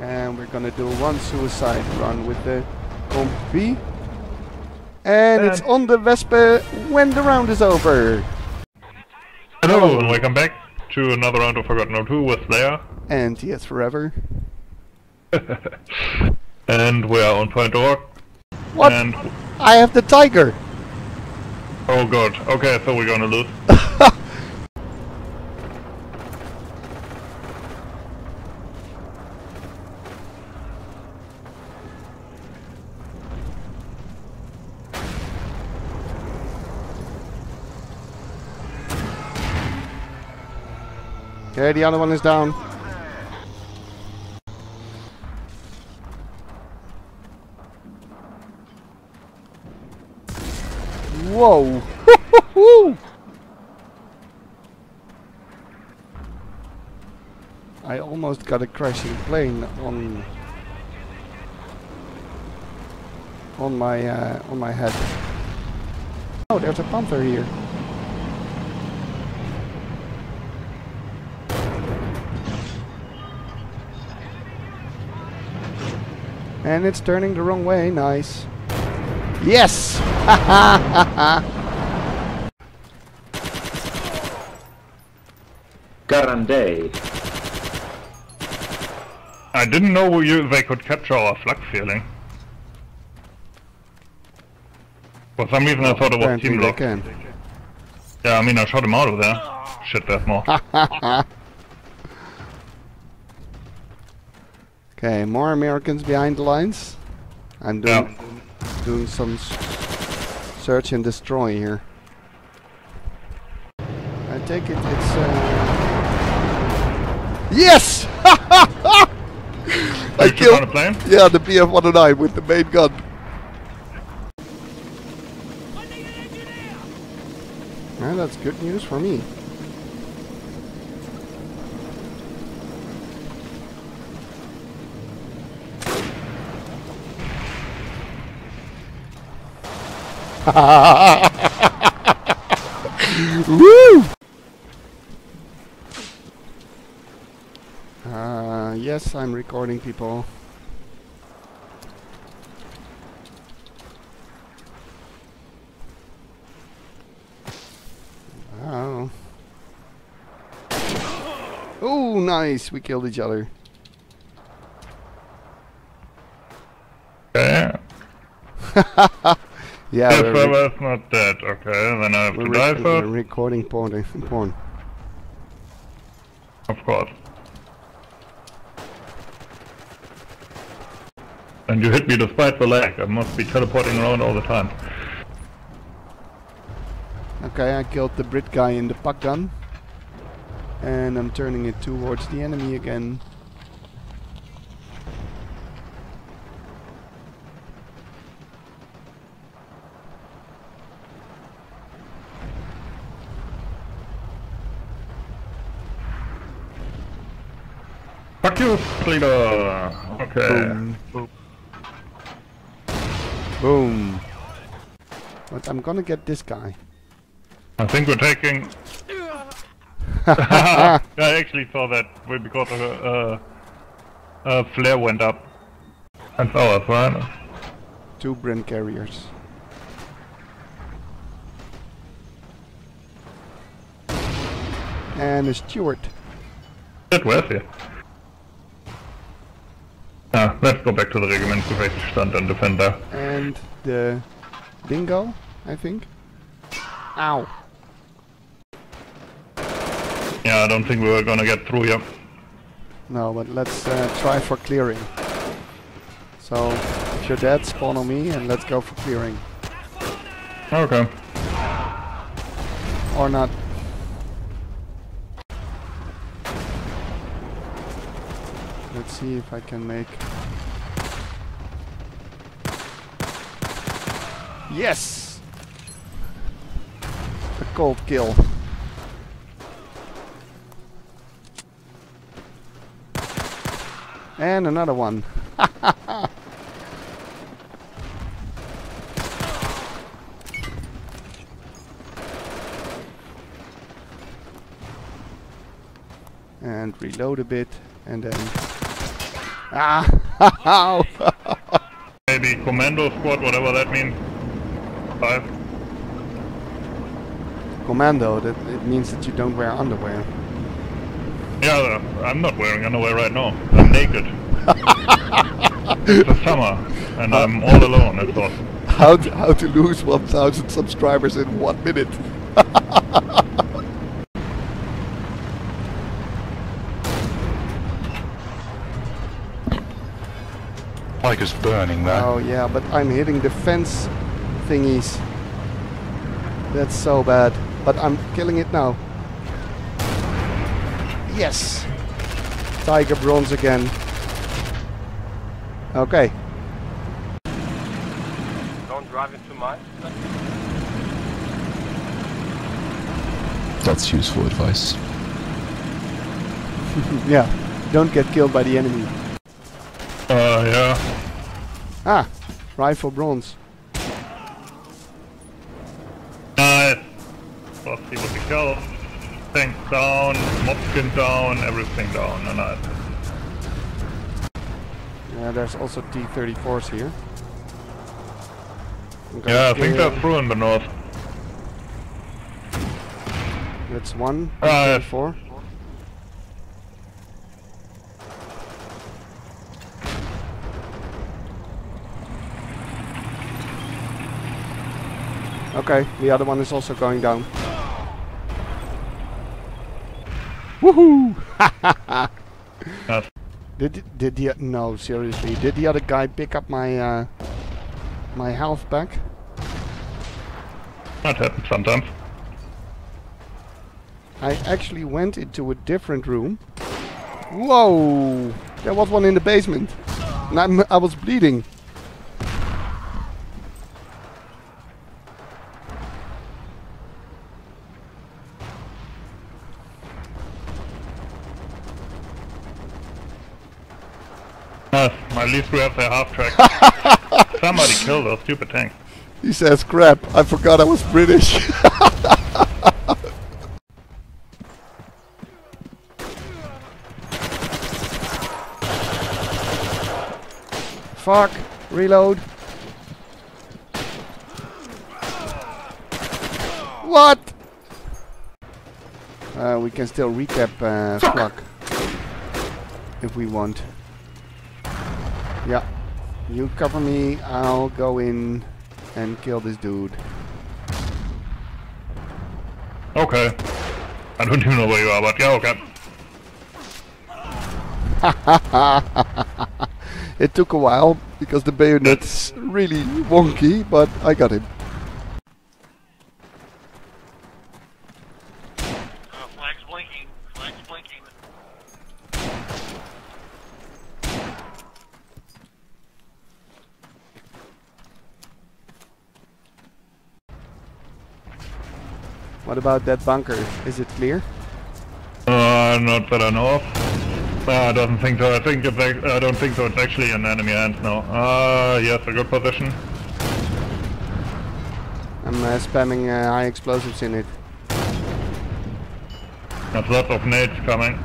And we're gonna do one suicide run with the Compi. And it's on the Vespa when the round is over. Hello, and welcome back to another round of Forgotten Hope 2 with Slayer. And Ts4EVER. and we are on Point Orc. What? And I have the tiger. oh god, okay, so we're gonna lose. The other one is down. Whoa! I almost got a crashing plane on on my uh, on my head. Oh, there's a panther here. And it's turning the wrong way, nice. Yes! Garand. I didn't know you, they could capture our flag feeling. For some reason I thought it was Apparently team they lock. Yeah, I mean I shot him out of there. Shit, there's more. Okay, more Americans behind the lines. I'm doing doing some search and destroy here. I take it it's uh... Yes! I killed on a plane? yeah the BF-109 with the main gun. Well, that's good news for me. Woo! Uh, yes, I'm recording people. Oh. Oh, nice. We killed each other. Yeah, If I was not dead, okay, then I have we're, to die we're first. recording porn. porn. Of course. And you hit me despite the lag. I must be teleporting around all the time. Okay, I killed the Brit guy in the Pak gun. And I'm turning it towards the enemy again. Fuck you, leader! Okay. Boom. Boom. But I'm gonna get this guy. I think we're taking... I actually saw that because a uh, uh, flare went up. That's ours, right? Two Bren carriers. And a Stuart. Shit, where's he? Ah, let's go back to the regiment to face stand and defend there. And the dingo, I think. Ow. Yeah, I don't think we were gonna get through here. No, but let's uh, try for clearing. So, if you're dead, spawn on me and let's go for clearing. Okay. Or not. See if I can make... Yes! A cold kill. And another one. and reload a bit and then Ah, Maybe commando squad, whatever that means. Five. Commando, that it means that you don't wear underwear. Yeah, uh, I'm not wearing underwear right now. I'm naked. it's the summer, and I'm all alone. It's awesome. How to, how to lose 1,000 subscribers in one minute. Tiger's burning there. Oh yeah, but I'm hitting the fence thingies. That's so bad. But I'm killing it now. Yes! Tiger bronze again. Okay. Don't drive into mine. That's useful advice. yeah. Don't get killed by the enemy. Uh. Ah! Rifle bronze. Nice. Frosty with the kill. Tank down, Mobskin down, everything down. And nice. Yeah, there's also T-34s here. Yeah, I think they're through in the north. That's one. Ah, T-34. Okay, the other one is also going down. Woohoo! Did did the no seriously? Did the other guy pick up my uh, my health back? That happens sometimes. I actually went into a different room. Whoa! There was one in the basement. And I'm, I was bleeding. Nice. At least we have their half track. Somebody killed those stupid tanks. He says, crap, I forgot I was British. Fuck, reload. What? Uh, we can still recap uh, Flak if we want. Yeah. You cover me, I'll go in and kill this dude. Okay. I don't even know where you are, but yeah, okay. It took a while because the bayonet's really wonky, but I got him. About that bunker? Is it clear? Uh, not that I know of. Uh, I don't think so. I think it's I don't think so. It's actually an enemy hand. No. Uh, yes, a good position. I'm uh, spamming uh, high explosives in it. There's lots of nades coming.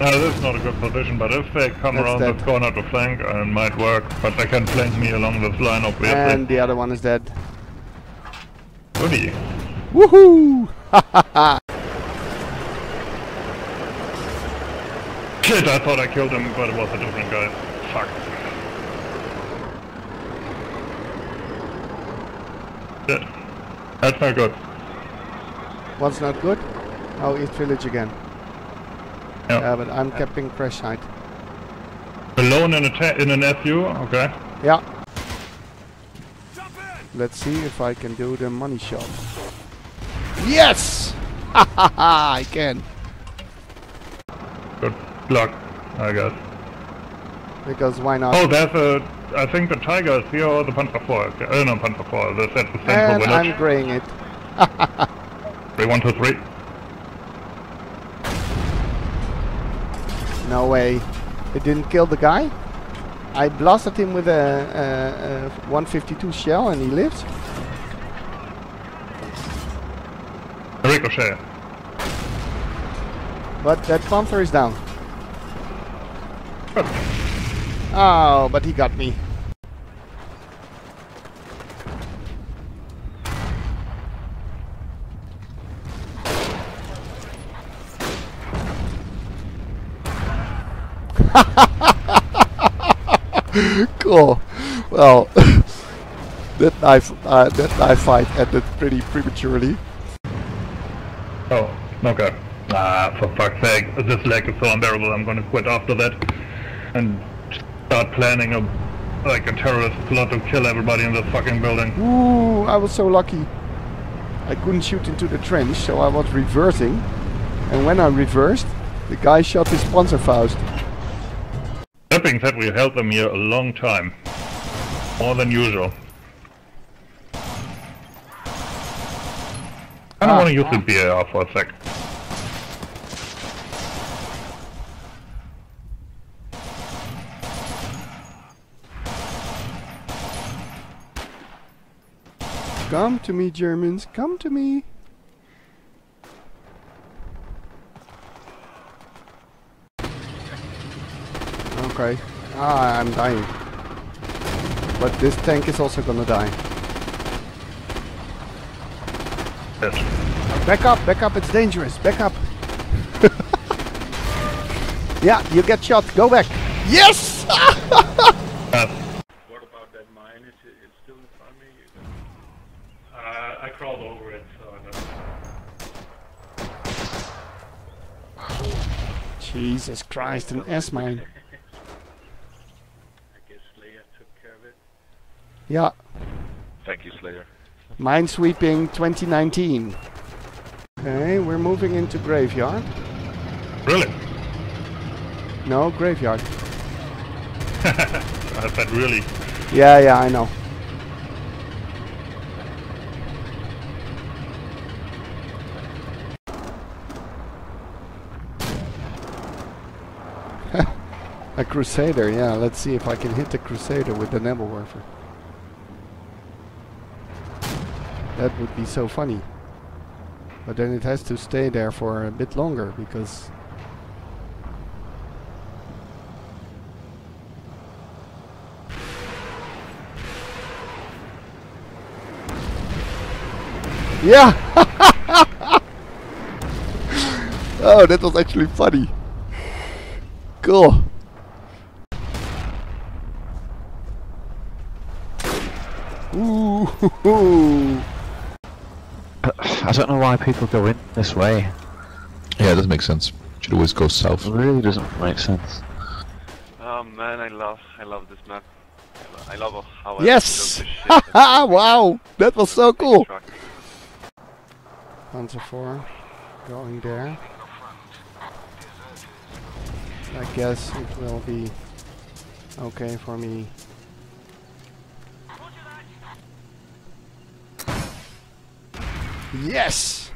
Uh, this is not a good position, but if they come That's around dead. this corner to flank, uh, it might work. But they can flank me along this line, obviously. And the other one is dead. Goodie. Woohoo! Shit, I thought I killed him, but it was a different guy. Fuck. Shit. That's not good. What's not good? Oh, East Village again. Yeah. Yeah, but I'm capping crash site. Alone in a ta- in an SU? Okay. Yeah. Let's see if I can do the money shot. Yes! I can. Good luck, I guess. Because why not? Oh, there's a... I think the Tiger is here or the IV. Okay. Uh, no, Panzer IV. That's at the central and I'm graying it. Three, one, two, three. No way. It didn't kill the guy? I blasted him with a, a, a 152 shell and he lives? Ricochet. But that Panther is down. Good. Oh, but he got me. cool. Well, that knife, uh, that knife fight ended pretty prematurely. Oh, okay. Ah, for fuck's sake. This lag is so unbearable. I'm gonna quit after that. And start planning a like a terrorist plot to kill everybody in this fucking building. Ooh, I was so lucky. I couldn't shoot into the trench, so I was reversing. And when I reversed, the guy shot his Panzerfaust. That being said, we held them here a long time. More than usual. I don't Ah. want to use the BAR for a sec. Come to me, Germans, come to me. Okay. Ah, I'm dying. But this tank is also gonna die. Yes. Back up, back up, it's dangerous. Back up. yeah, you get shot. Go back. Yes! Uh, What about that mine? Is it it's still in front of me? Uh, I crawled over it, so I know. Jesus Christ, an S mine. I guess Slayer took care of it. Yeah, Thank you, Slayer. Minesweeping 2019. Okay, we're moving into graveyard. Really? No, graveyard. I said really. Yeah, yeah, I know. A Crusader, yeah, let's see if I can hit the Crusader with the Nebelwerfer. That would be so funny. But then it has to stay there for a bit longer because Yeah! oh, that was actually funny. Cool. Ooh. I don't know why people go in this way. Yeah, it doesn't make sense. Should always go south. It really doesn't make sense. Oh man, I love, I love this map. I love how I Yes! built this shit. wow, that was so cool. Truck. Panzer 4 going there. I guess it will be okay for me. Yes!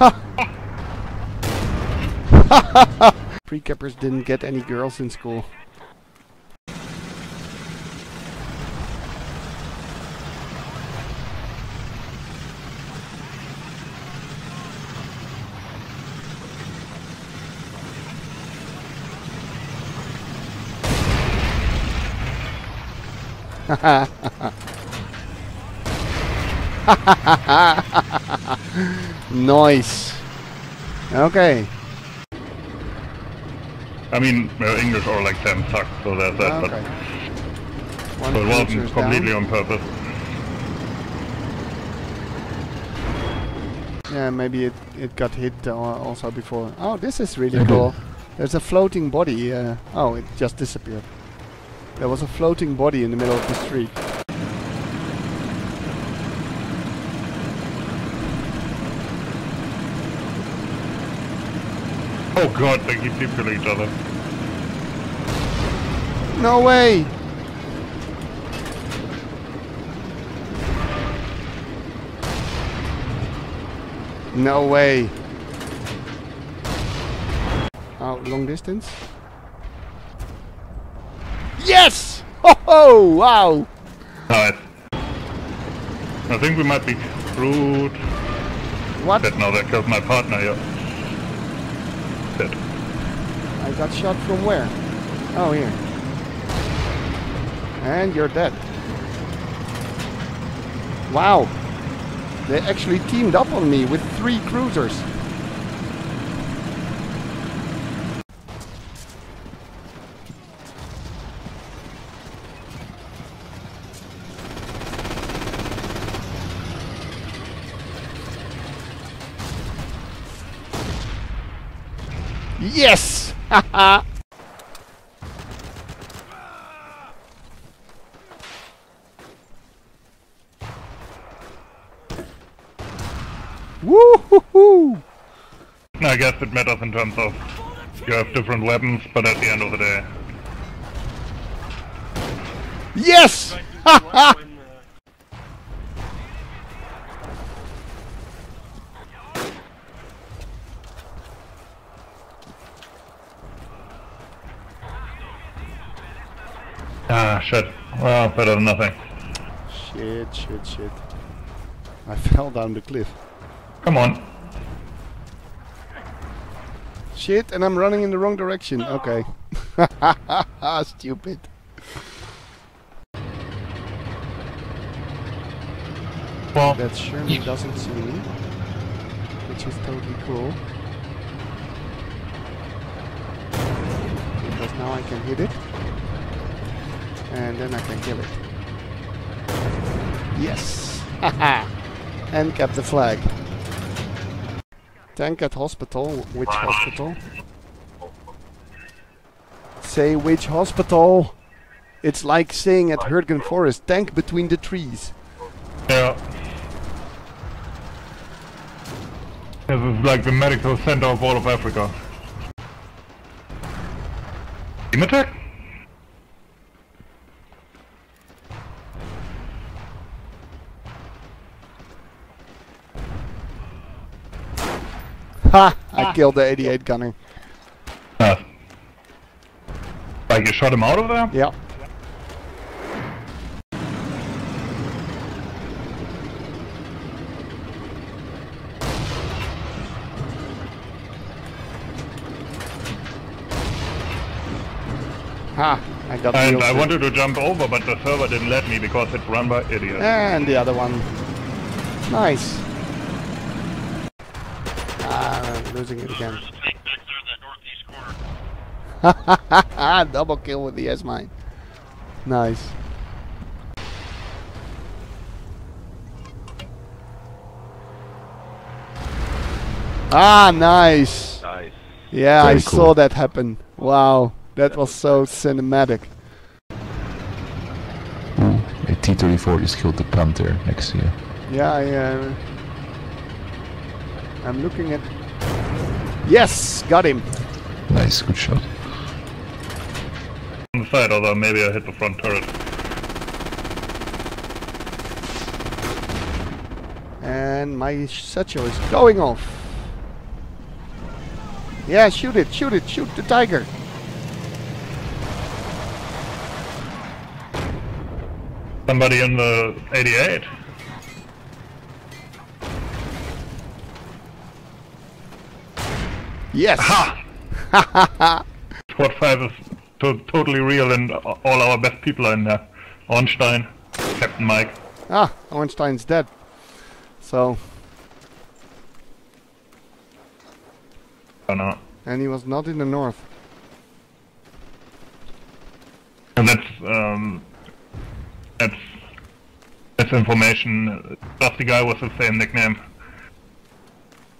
Pre-cappers didn't get any girls in school. nice. Okay. I mean, uh, English or like 10 sucks, so that's that, Okay. One but it wasn't completely down. on purpose. Yeah, maybe it, it got hit uh, also before. Oh, this is really cool. There's a floating body. Uh, oh, it just disappeared. There was a floating body in the middle of the street. Oh god, they keep killing each other. No way! No way! Oh, long distance? Yes! Ho ho! Wow! Nice. I think we might be screwed. What? Shit, no, they killed my partner, yeah. Shit. I got shot from where? Oh, here. And you're dead. Wow. They actually teamed up on me with three cruisers. Yes! Woo-hoo-hoo! I guess it matters in terms of you have different weapons, but at the end of the day, Yes! ah shit. Well, better than nothing. shit, shit, shit. I fell down the cliff. Come on. Shit, and I'm running in the wrong direction. Okay. Stupid. Well, That Sherman doesn't see me, which is totally cool. Because now I can hit it, and then I can kill it. Yes! Haha! and kept the flag. Tank at hospital. Which hospital? Say which hospital? It's like saying at Hurtgen Forest, tank between the trees. yeah. This is like the medical center of all of Africa. Team attack? Ha! I killed the 88 gunner. Ah. Like you shot him out of there? Yeah. Ha! I got And I wanted to jump over, but the server didn't let me because it's run by idiots. And the other one. Nice. Ah, I'm losing it again. Double kill with the S mine. Nice. Ah, nice. Nice. Yeah, I Very saw that happen. Wow, that was so cinematic. Ooh, a T-34 just killed the Panther next to you. Yeah, I, uh, I'm looking at. Yes, got him. Nice, good shot. On the side, although maybe I hit the front turret. And my satchel is going off. Yeah, shoot it, shoot it, shoot the tiger. Somebody in the 88? Yes. Ha! Squad 5 is to- totally real and all our best people are in there. Ornstein, Captain Mike. Ah, Ornstein's dead. So, I don't and he was not in the north. And that's, um, that's, that's information. The guy with the same nickname.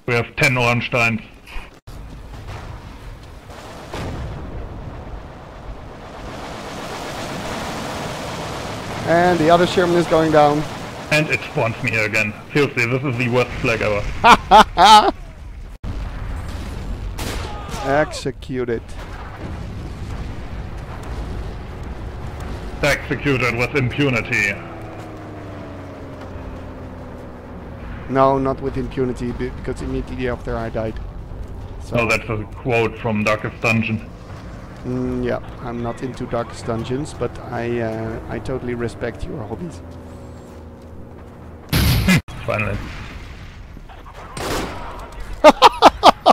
We have 10 Ornsteins. And the other Sherman is going down. And it spawns me here again. Seriously, this is the worst flag ever. Executed. Executed with impunity. No, not with impunity, because immediately after I died. So, Oh, that's a quote from Darkest Dungeon. Mm, yeah, I'm not into Darkest Dungeons, but I, uh, I totally respect your hobbies. Finally.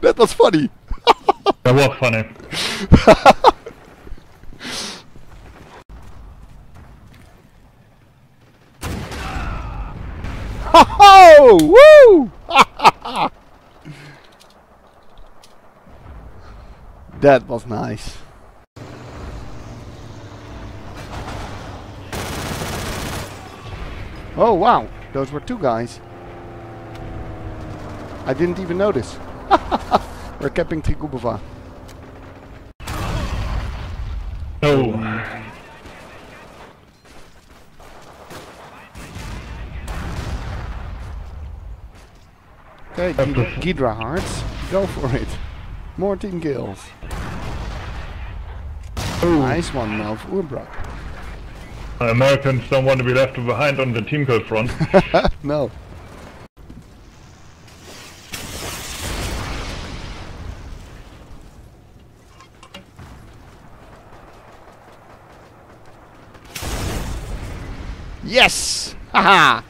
That was funny. That was funny. Ho! Woo! That was nice. Oh wow, those were two guys. I didn't even notice. We're capping Trikubova. Oh. Okay, Have Ghidra hearts, go for it. More team kills. Nice one, Melv Urbrak. Americans don't want to be left behind on the team kill front. No. Yes! Haha!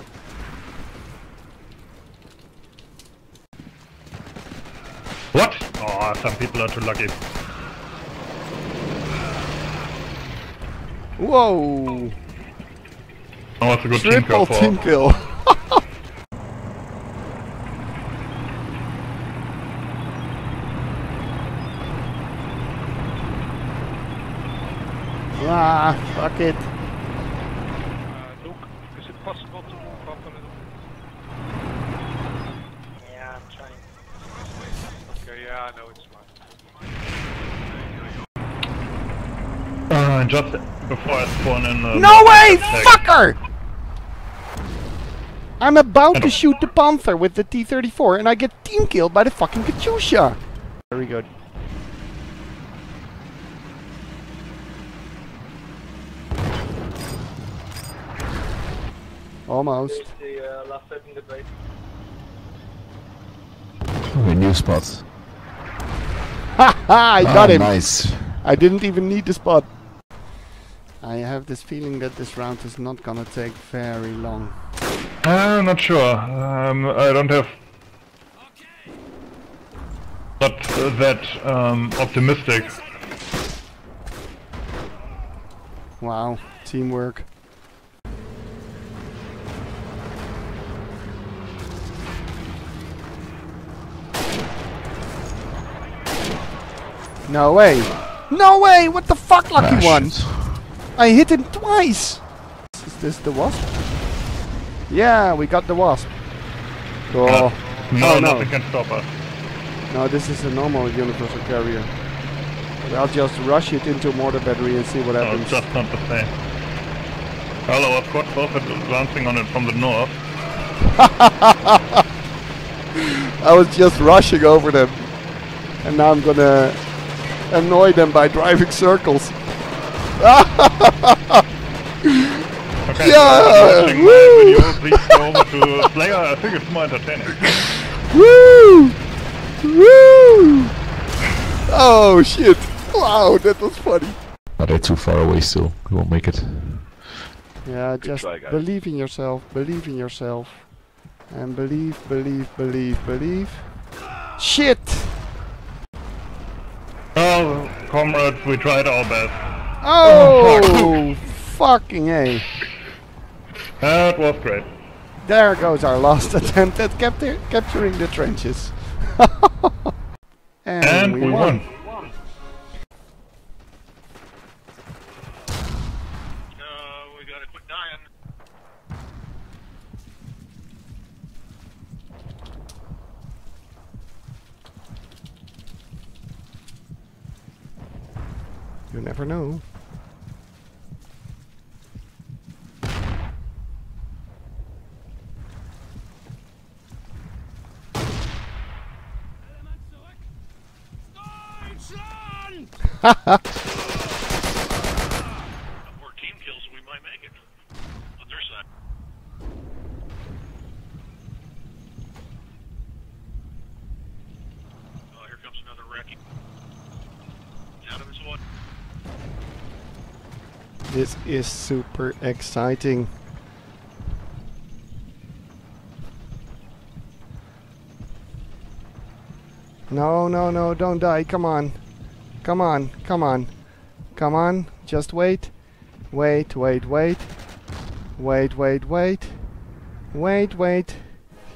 what? Oh, some people are too lucky. Whoa! Oh, it's a good team Triple kill for. team kill. ah, fuck it. Uh, Luke, is it possible to move up a little? Yeah, I'm trying. Okay, yeah, I know it's fine. Just before I spawn in. Uh, No way, attack. fucker! I'm about to shoot the Panther with the T-34 and I get team killed by the fucking Katyusha. Very good. Almost. Oh, a new spot. Ha ha! I got Ah, him! Nice. I didn't even need the spot. I have this feeling that this round is not gonna take very long. I'm not sure. Um, I don't have. Not uh, that um, optimistic. Wow, teamwork. No way! No way! What the fuck, lucky Ah, one? Shit. I hit him twice! Is this the wasp? Yeah, we got the wasp. Oh, Uh, no, Oh, no. nothing can stop us. no, this is a normal universal carrier. But I'll just rush it into a mortar battery and see what No, happens. it's just not the same. Hello, our squad both advancing on it from the north. I was just rushing over them. And now I'm gonna annoy them by driving circles. Okay, Yeah, if you're watching woo! video, please go over to Slayer. I think it's more entertaining. Woo! Woo! Oh shit! Wow, that was funny. Are they too far away still? We won't make it. Yeah, just try, believe in yourself, believe in yourself. And believe, believe, believe, believe. Shit! Oh, comrades, we tried our best. Oh, fucking A. That was great. There goes our last attempt at capturing the trenches. and, And we won. Uh, we gotta quit dying. You never know. More team kills and we might make it. On their side. Oh, here comes another wrecking. Adams one. This is super exciting. No, no, no, don't die. Come on. Come on, come on. Come on, just wait. Wait, wait, wait. Wait, wait, wait. Wait, wait.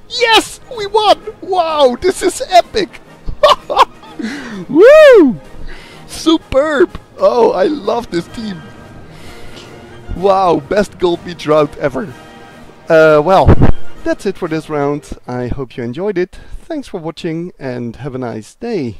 Yes! We won! Wow, this is epic! Woo! Superb! Oh, I love this team. Wow, best Gold Beach route ever. Uh, well, that's it for this round. I hope you enjoyed it. Thanks for watching and have a nice day.